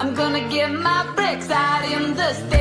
I'm gonna get my bricks out in the state.